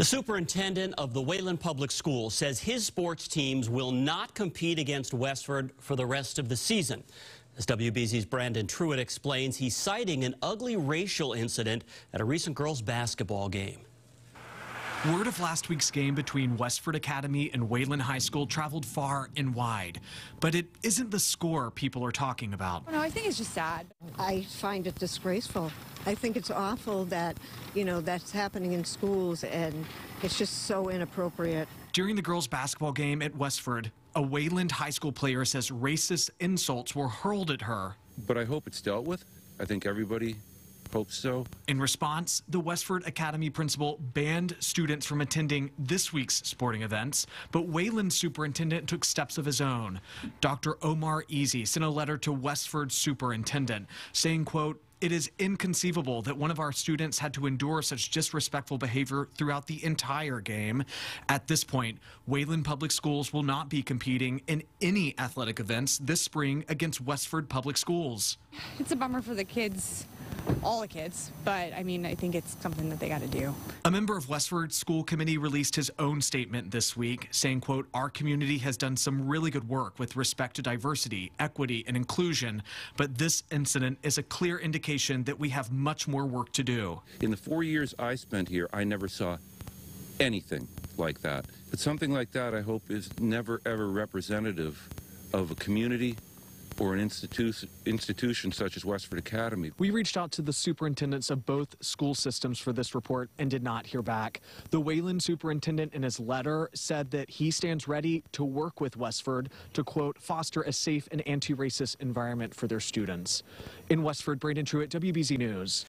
The superintendent of the Wayland Public Schools says his sports teams will not compete against Westford for the rest of the season. As WBZ's Brandon Truitt explains, he's citing an ugly racial incident at a recent girls basketball game. Word of last week's game between Westford Academy and Wayland High School traveled far and wide. But it isn't the score people are talking about. No, I think it's just sad. I find it disgraceful. I think it's awful that, you know, that's happening in schools and it's just so inappropriate. During the girls' basketball game at Westford, a Wayland High School player says racist insults were hurled at her. But I hope it's dealt with. I think everybody hopes so. In response, the Westford Academy principal banned students from attending this week's sporting events, but Wayland superintendent took steps of his own. Dr. Omar Easy sent a letter to Westford superintendent saying, quote, it is inconceivable that one of our students had to endure such disrespectful behavior throughout the entire game. At this point, Wayland Public Schools will not be competing in any athletic events this spring against Westford Public Schools. It's a bummer for the kids all the kids, but I mean, I think it's something that they got to do. A member of Westford School Committee released his own statement this week saying, quote, our community has done some really good work with respect to diversity, equity, and inclusion, but this incident is a clear indication that we have much more work to do. In the four years I spent here, I never saw anything like that. But something like that, I hope, is never ever representative of a community or an institu institution such as Westford Academy. We reached out to the superintendents of both school systems for this report and did not hear back. The Wayland superintendent in his letter said that he stands ready to work with Westford to, quote, foster a safe and anti-racist environment for their students. In Westford, Brandon Truitt, WBZ News.